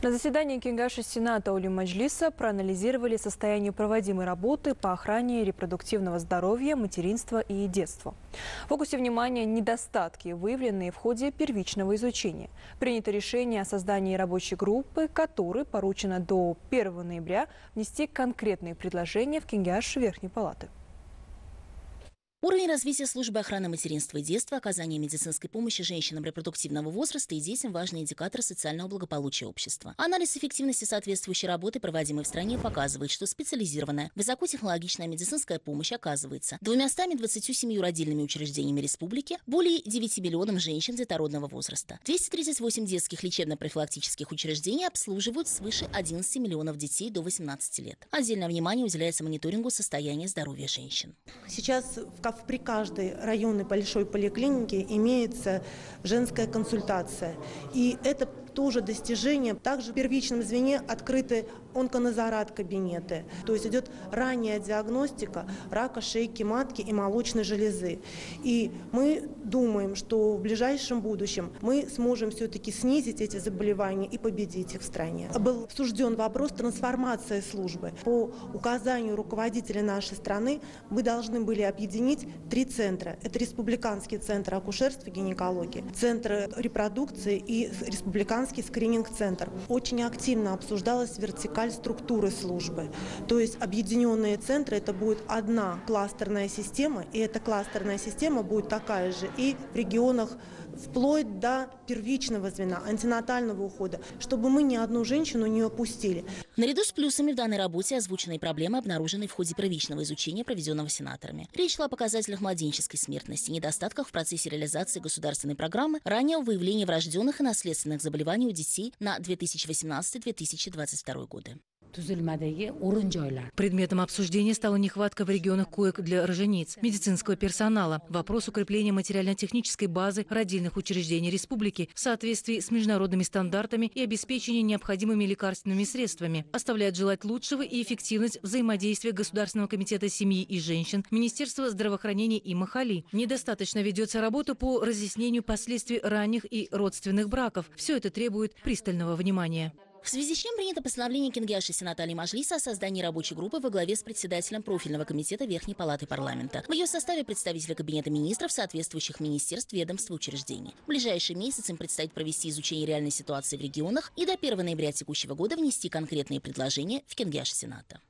На заседании Кенгаши Сената Ули Маджлиса проанализировали состояние проводимой работы по охране репродуктивного здоровья, материнства и детства. В фокусе внимания недостатки, выявленные в ходе первичного изучения. Принято решение о создании рабочей группы, которой поручено до 1 ноября внести конкретные предложения в Кенгаш Верхней Палаты. Уровень развития службы охраны материнства и детства, оказания медицинской помощи женщинам репродуктивного возраста и детям – важный индикатор социального благополучия общества. Анализ эффективности соответствующей работы, проводимой в стране, показывает, что специализированная, высокотехнологичная медицинская помощь оказывается 227 родильными учреждениями республики, более 9 миллионам женщин детородного возраста. 238 детских лечебно-профилактических учреждений обслуживают свыше 11 миллионов детей до 18 лет. Отдельное внимание уделяется мониторингу состояния здоровья женщин. Сейчас в как при каждой районной большой поликлинике имеется женская консультация. И это тоже достижение. Также в первичном звене открыты онконазарат кабинеты. То есть идет ранняя диагностика рака шейки матки и молочной железы. И мы думаем, что в ближайшем будущем мы сможем все-таки снизить эти заболевания и победить их в стране. Был обсужден вопрос трансформации службы. По указанию руководителя нашей страны мы должны были объединить три центра. Это Республиканский центр акушерства и гинекологии, Центр репродукции и Республиканский Республиканский скрининг-центр. Очень активно обсуждалась вертикаль структуры службы. То есть объединенные центры – это будет одна кластерная система, и эта кластерная система будет такая же и в регионах вплоть до первичного звена, антинатального ухода, чтобы мы ни одну женщину не опустили. Наряду с плюсами в данной работе озвученные проблемы обнаружены в ходе первичного изучения, проведенного сенаторами. Речь шла о показателях младенческой смертности, недостатках в процессе реализации государственной программы, раннего выявления врожденных и наследственных заболеваний у детей на 2018-2022 годы. Предметом обсуждения стала нехватка в регионах коек для рожениц, медицинского персонала, вопрос укрепления материально-технической базы родильных учреждений республики в соответствии с международными стандартами и обеспечения необходимыми лекарственными средствами, оставляет желать лучшего и эффективность взаимодействия Государственного комитета семьи и женщин, Министерства здравоохранения и Махали. Недостаточно ведется работа по разъяснению последствий ранних и родственных браков. Все это требует пристального внимания. В связи с чем принято постановление Кингиаши Сената Али Мажлиса о создании рабочей группы во главе с председателем профильного комитета Верхней Палаты парламента. В ее составе представители Кабинета министров соответствующих министерств, ведомств и учреждений. В ближайшие месяцы им предстоит провести изучение реальной ситуации в регионах и до 1 ноября текущего года внести конкретные предложения в Кингиаши Сената.